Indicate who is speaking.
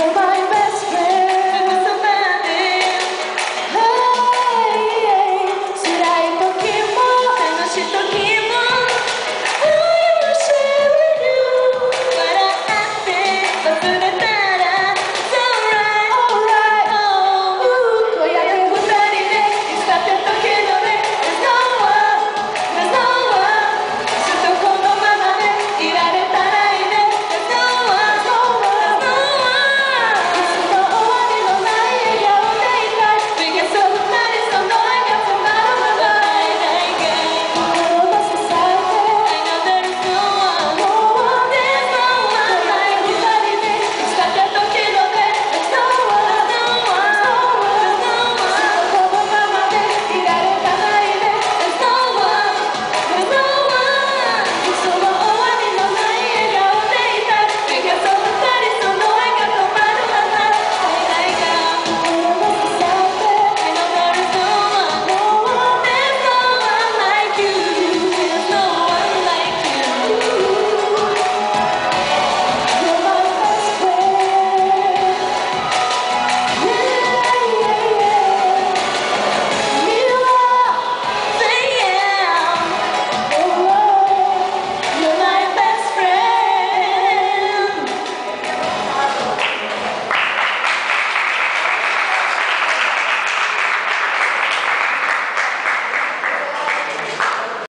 Speaker 1: your mind.